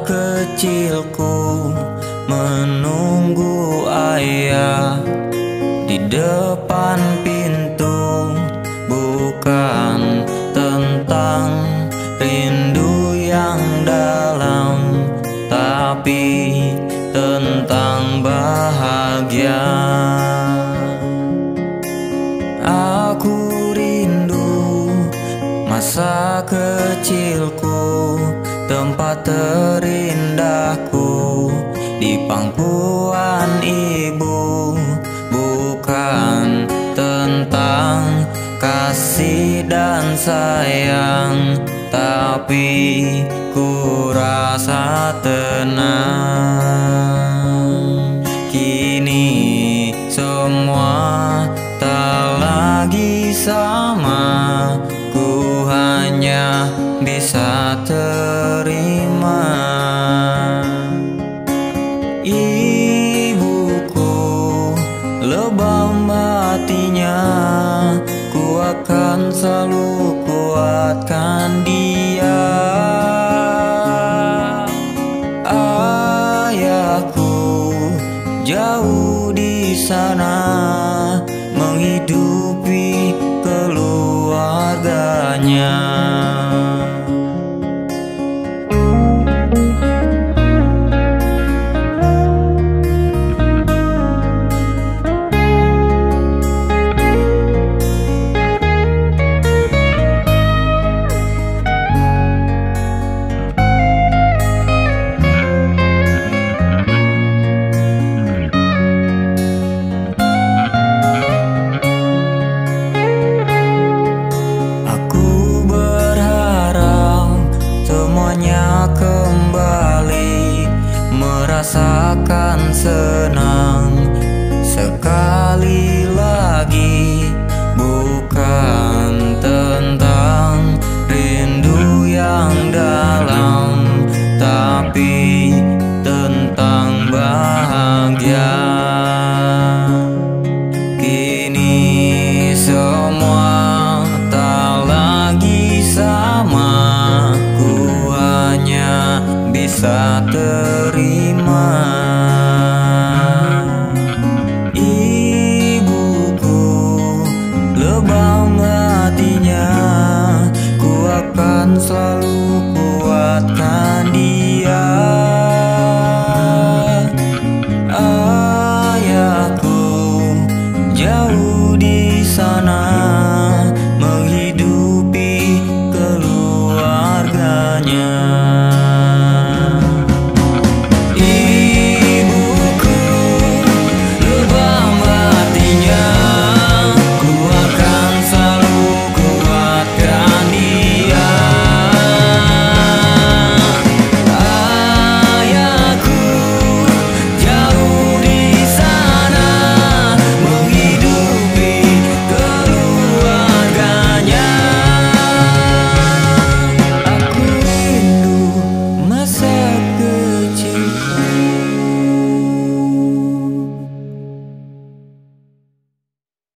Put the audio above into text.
Kecilku menunggu ayah di depan pintu. Bukan tentang rindu yang dalam Tapi tentang bahagia. Aku rindu masa kecilku Tempat terindahku di pangkuan ibu. Bukan tentang kasih dan sayang Tapi ku rasa tenang. Kini semua tak lagi sama Ku hanya bisa terima. Ibuku lebam hatinya Ku akan selalu kuatkan dia. Ayahku jauh di sana Menghidupi keluarganya bisa terima. Ibuku lebam hatinya Ku akan selalu kuatkan dia. Ayahku jauh di sana Menghidupi keluarganya.